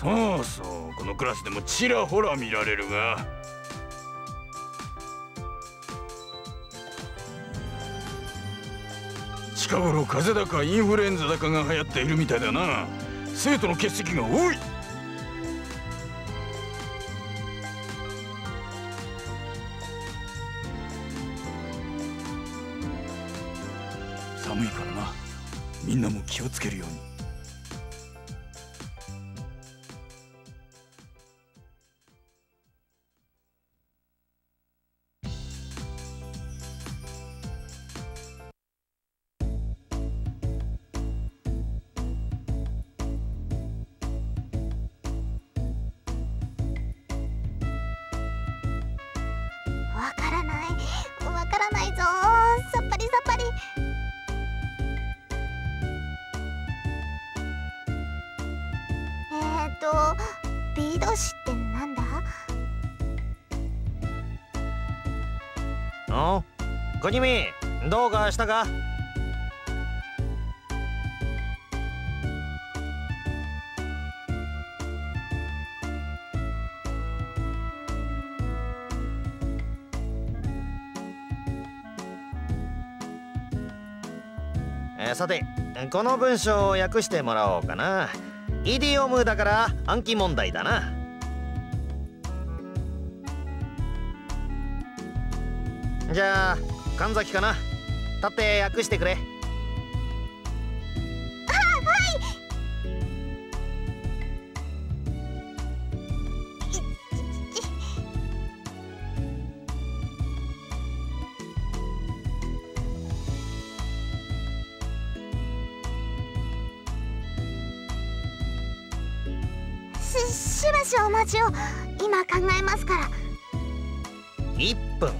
そうそうこのクラスでもちらほら見られるが。近頃風邪だかインフルエンザだかが流行っているみたいだな。生徒の欠席が多い。寒いからな。みんなも気をつけるように。B 動詞ってなんだ？お国見どうかしたか？えさてこの文章を訳してもらおうかな。イディオムだから暗記問題だな。じゃあ神崎かな。立って訳してくれ。ばしお待ちを今考えますから。1分。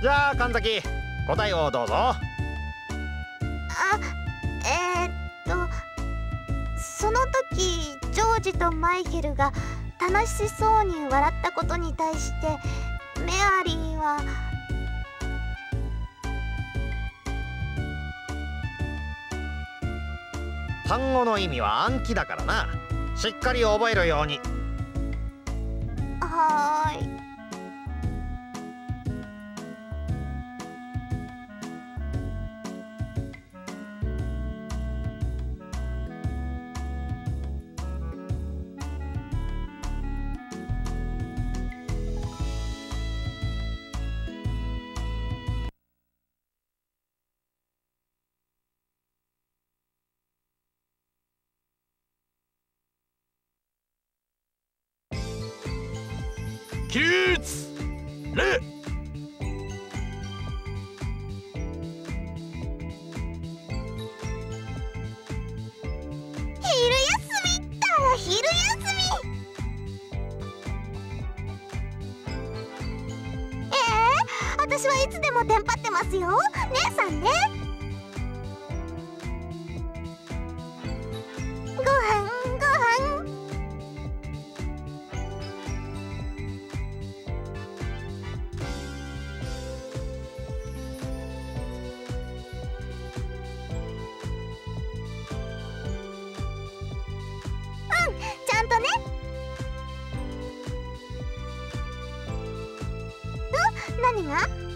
じゃあ神崎答えをどうぞ。とマイケルが楽しそうに笑ったことに対してメアリーは単語の意味は暗記だからな。しっかり覚えるように。はーい起立礼昼休み。ええ私はいつでもテンパってますよ。姉さんね。何が？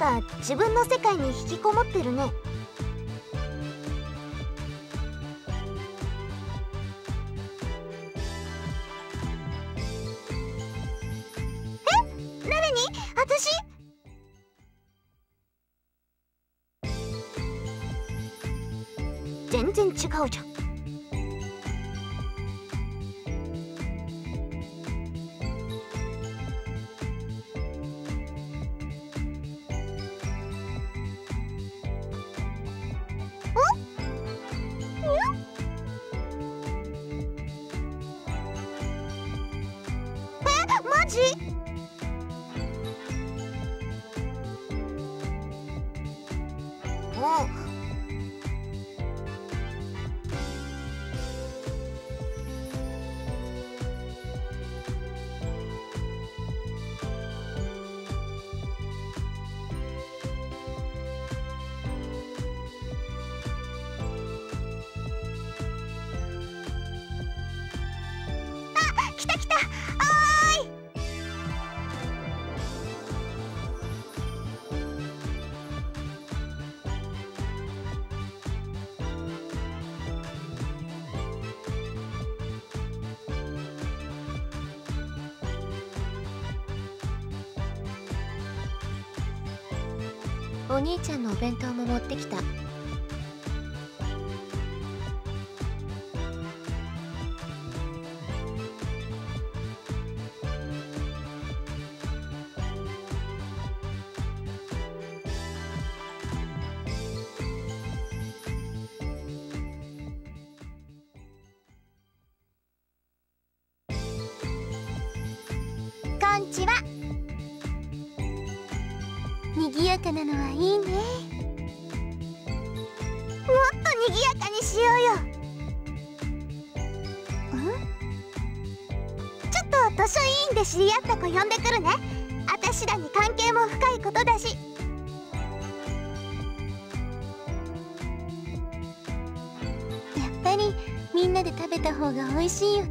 か自分の世界に引きこもってるね。え？誰に？私？全然違うじゃん。えお兄ちゃんのお弁当も持ってきた。こんちは。賑やかなのはいいね。もっと賑やかにしようよ。ん？ちょっと図書委員で知り合った子呼んでくるね。あたしらに関係も深いことだし。やっぱりみんなで食べた方が美味しいよね。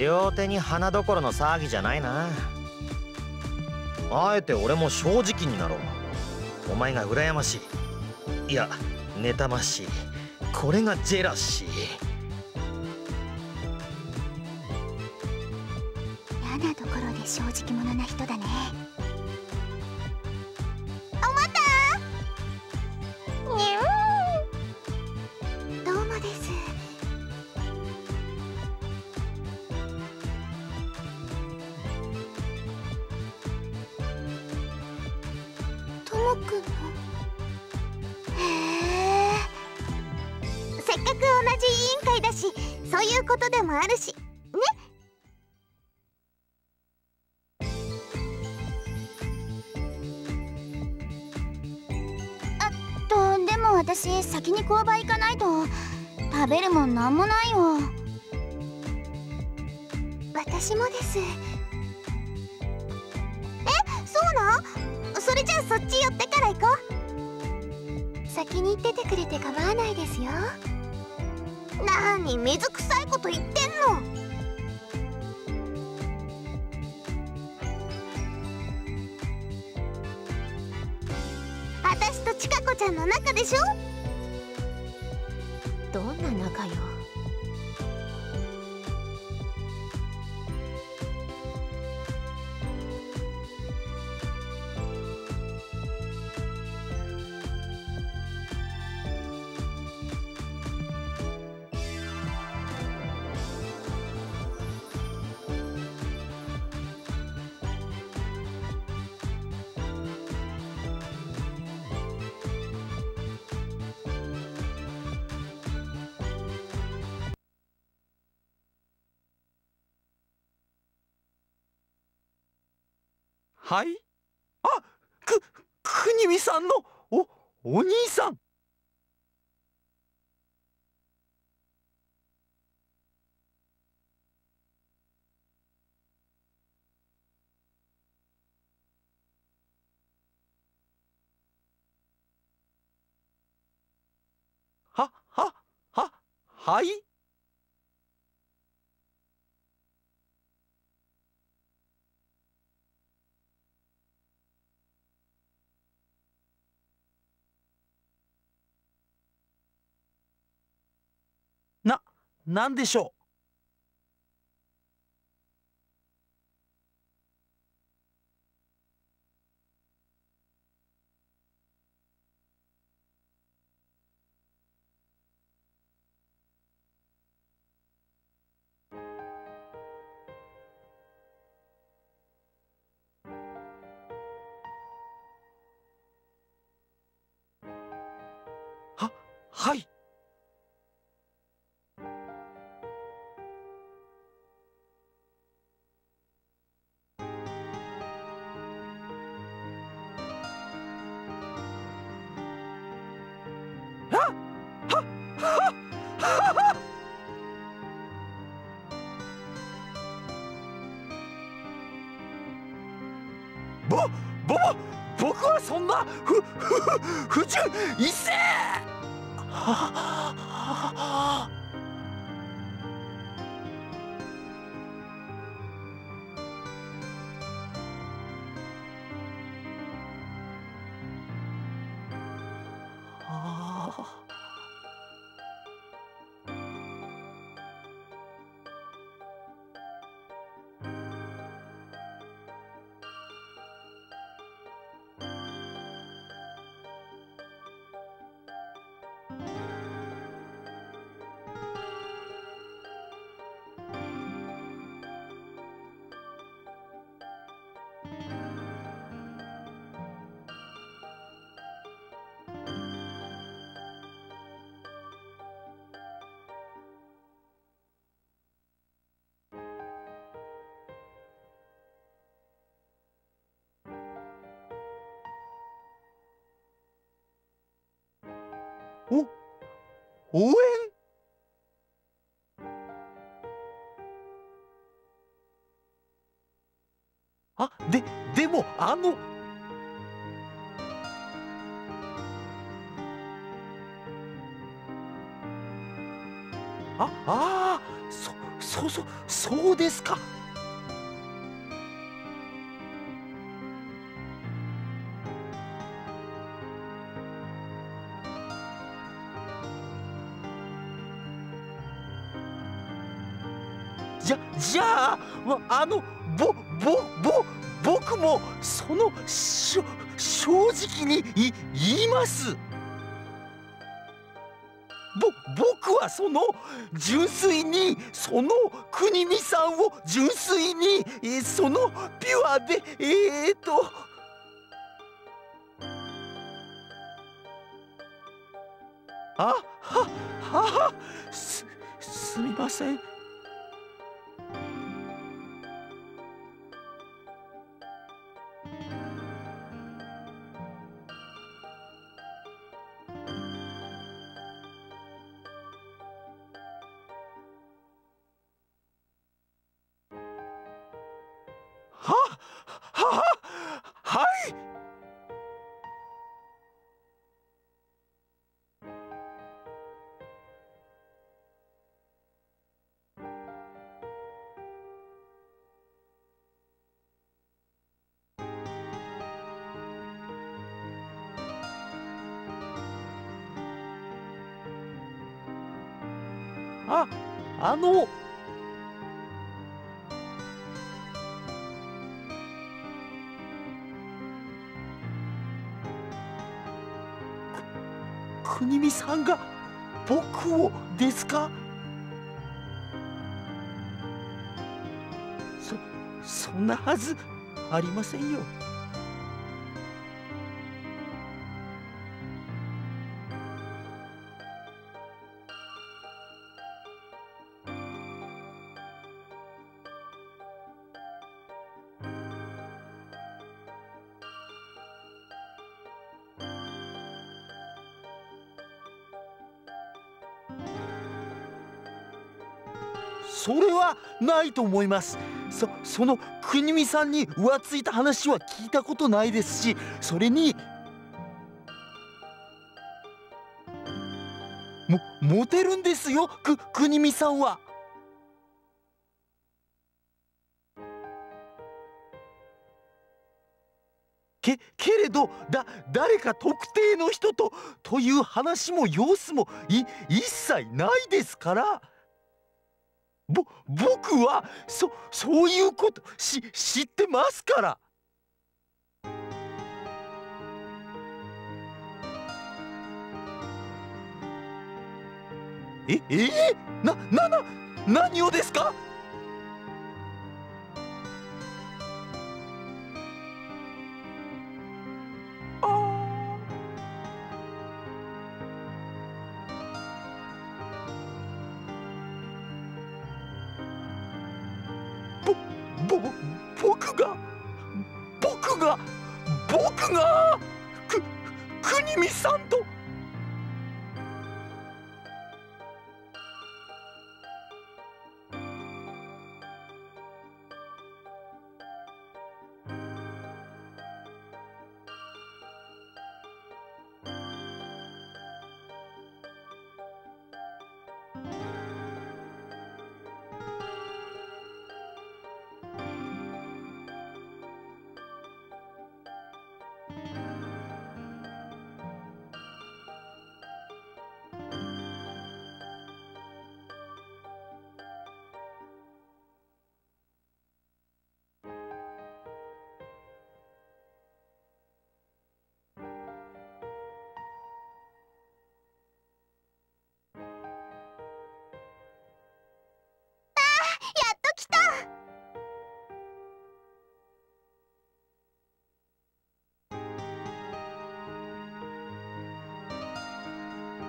両手に花どころの騒ぎじゃないな。あえて俺も正直になろう。お前が羨ましい。いや妬ましい。これがジェラシー。うことでもあるし。ね。あとでも私先に購買行かないと。食べるもんなんもないよ。私もです。え？そうな？んそれじゃあそっち寄ってから行こう。先に行っててくれて構わないですよ。なに水臭こと言ってんの。私とちかこちゃんの中でしょ？はい？あく国見さんのおお兄さん。ははははい？何でしょう？ははい。ぼぼ僕はそんなふふふ不純一世はははお応援？あででもあのああーそそうそうそうですか。あのぼぼぼ僕もそのしょ正直にい言います。ぼ僕はその純粋にその国見さんを純粋にえーそのピュアでえー、と。あははすすみません。あの国見さんが僕をですかそそんなはずありませんよそれはないと思います。そその国見さんに浮ついた話は聞いたことないですしそれにもモテるんですよく国見さんは。けけれどだ誰か特定の人とという話も様子もい一切ないですから。ぼ僕はそそういうことし知ってますから。ええー、ななな何をですか？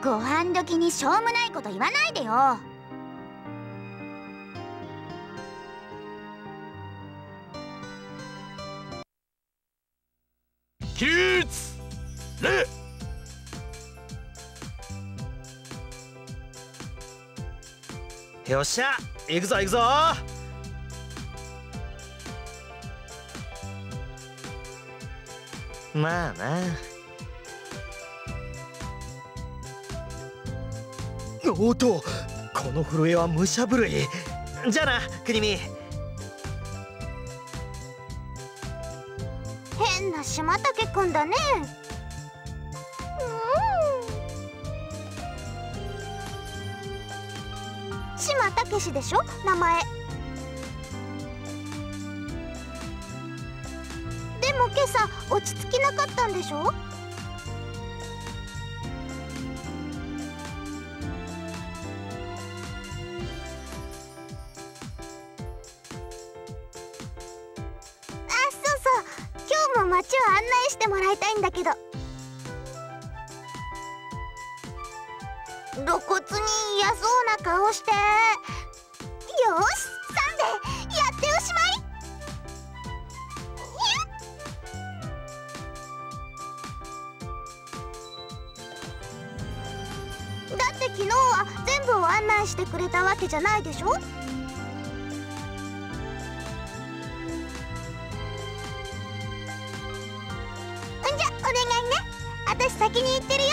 ご飯時にしょうもないこと言わないでよ。よっしゃ行くぞ行くぞ。まあなおっとこの震えは武者震いじゃあな国見変な島竹くんだね。うん。島武史でしょ？名前。でも今朝落ち着きなかったんでしょ？って昨日は全部を案内してくれたわけじゃないでしょ？じゃお願いね。私先に行ってるよ。